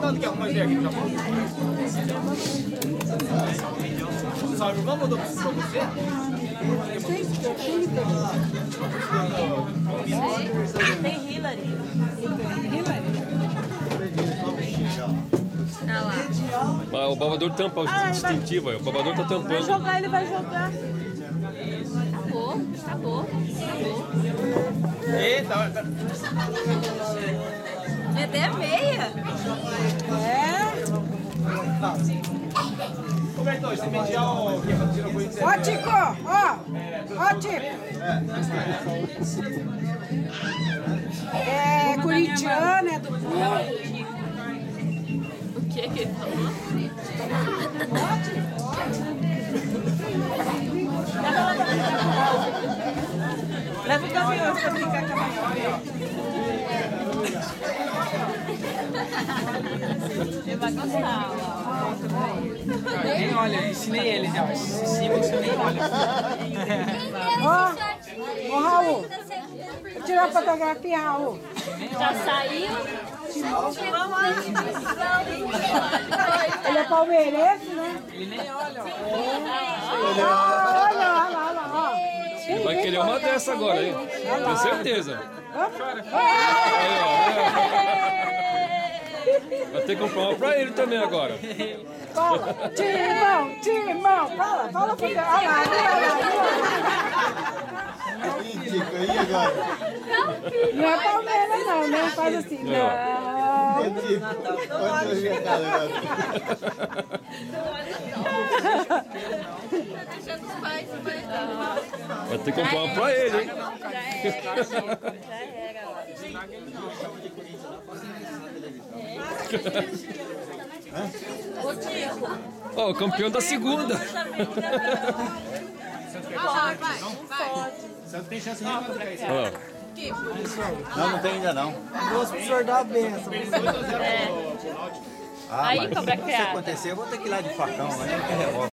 Quanto que arruma aqui no Japão? Sabe, vamos mandou pra você? Tem Hillary. Ah, O babador tampa o distintivo aí. O babador tá Vai tampando. jogar, ele vai jogar. É até meia. Ô Bertão, você media o que? O Ó, Tico, ó. Ó, Tico. É corintiano, é do Porto. O que que ele falou? Leva o caminhão pra brincar com a mãe. Ele vai gostar. Nem olha, ensinei ele já. Se cima você nem olha. Ó, ô Raul. Vou tirar a fotografia, Raul. Já saiu? Ele é palmeirense, né? Ele nem olha, ó. Ah, olha, olha lá, olha lá, ó. Ele vai querer uma dessa agora, hein? Tenho certeza. Vai ter que comprar uma pra ele também agora. Fala, Timão, Timão, fala, fala pro Olha lá, olha lá, olha lá. Tico, aí agora? Não é Palmeiras, não, não assim, não. Minha cara agora. Vai ter que comprar uma pra ele, hein? Ó, o campeão da segunda. Ó, Não, não tem ainda não. Moço, pro senhor dar a benção. Ah, Aí, mas cobra se criada. acontecer, eu vou ter que ir lá de facão, né? Que revólver.